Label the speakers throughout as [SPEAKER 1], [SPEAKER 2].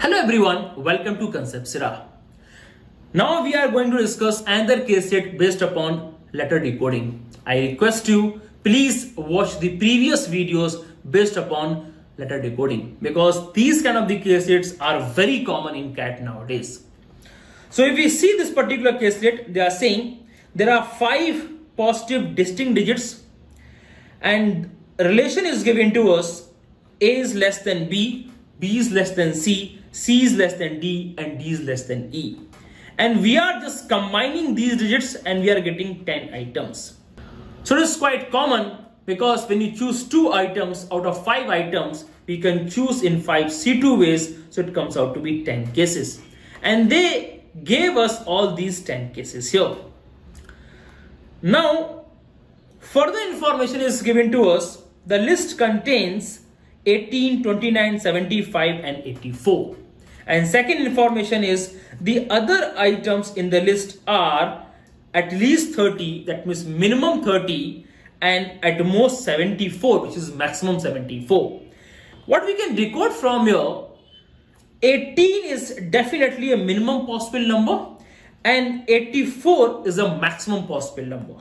[SPEAKER 1] Hello everyone, welcome to Conceptsera. Now we are going to discuss another case set based upon letter decoding. I request you please watch the previous videos based upon letter decoding because these kind of the case sets are very common in CAT nowadays. So if we see this particular case set, they are saying there are five positive distinct digits and relation is given to us A is less than B, B is less than C, C is less than D and D is less than E. And we are just combining these digits and we are getting 10 items. So this is quite common because when you choose two items out of five items, we can choose in five C2 ways. So it comes out to be 10 cases. And they gave us all these 10 cases here. Now, further information is given to us. The list contains 18, 29, 75 and 84. And second information is the other items in the list are at least 30, that means minimum 30 and at most 74, which is maximum 74. What we can decode from here, 18 is definitely a minimum possible number and 84 is a maximum possible number.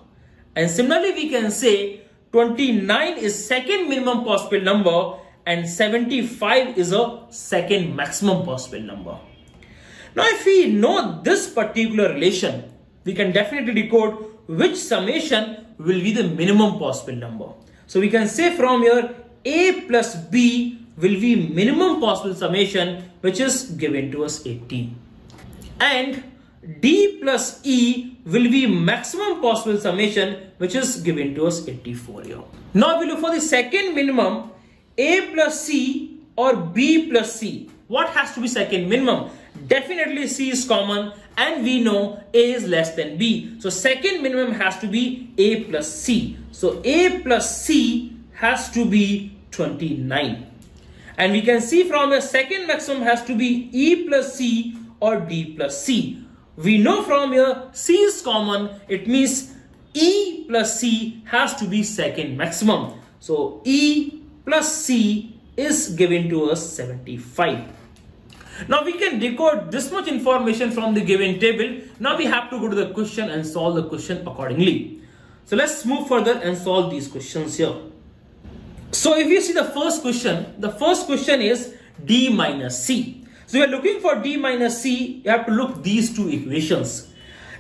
[SPEAKER 1] And similarly, we can say 29 is second minimum possible number and 75 is a second maximum possible number. Now, if we know this particular relation, we can definitely decode which summation will be the minimum possible number. So we can say from here A plus B will be minimum possible summation which is given to us 18. And D plus E will be maximum possible summation which is given to us 84 here. Now we look for the second minimum A plus C or B plus C. What has to be second minimum? Definitely C is common and we know A is less than B. So second minimum has to be A plus C. So A plus C has to be 29. And we can see from the second maximum has to be E plus C or D plus C. We know from here C is common. It means E plus C has to be second maximum. So E plus C is given to us 75. Now we can decode this much information from the given table. Now we have to go to the question and solve the question accordingly. So let's move further and solve these questions here. So if you see the first question, the first question is D minus C. So we are looking for D minus C, you have to look these two equations.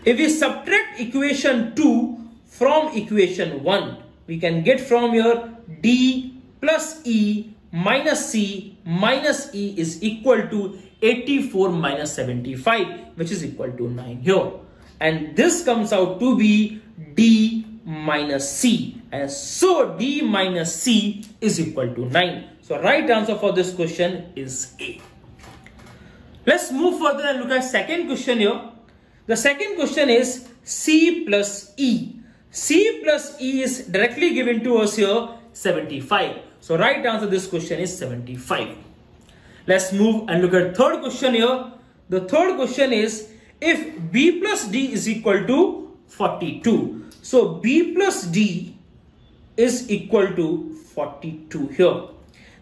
[SPEAKER 1] If we subtract equation 2 from equation 1, we can get from here D plus E minus C minus E is equal to 84 minus 75 which is equal to 9 here. And this comes out to be D minus C. And so D minus C is equal to 9. So right answer for this question is A. Let's move further and look at second question here. The second question is C plus E. C plus E is directly given to us here 75. So right answer this question is 75. Let's move and look at third question here. The third question is if B plus D is equal to 42. So B plus D is equal to 42 here.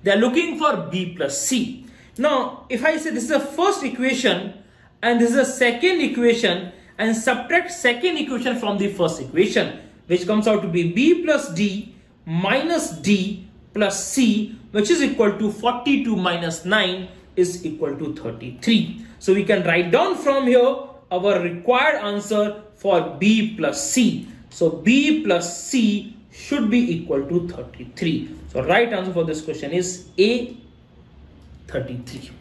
[SPEAKER 1] They are looking for B plus C. Now, if I say this is the first equation and this is the second equation and subtract second equation from the first equation, which comes out to be B plus D minus D plus C, which is equal to 42 minus 9 is equal to 33. So we can write down from here our required answer for B plus C. So B plus C should be equal to 33. So right answer for this question is A 33.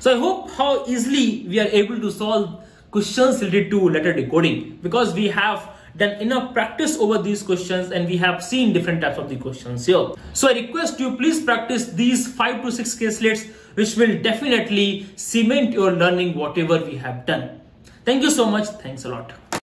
[SPEAKER 1] So I hope how easily we are able to solve questions related to letter decoding because we have done enough practice over these questions and we have seen different types of the questions here. So I request you please practice these 5 to 6 caselets which will definitely cement your learning whatever we have done. Thank you so much. Thanks a lot.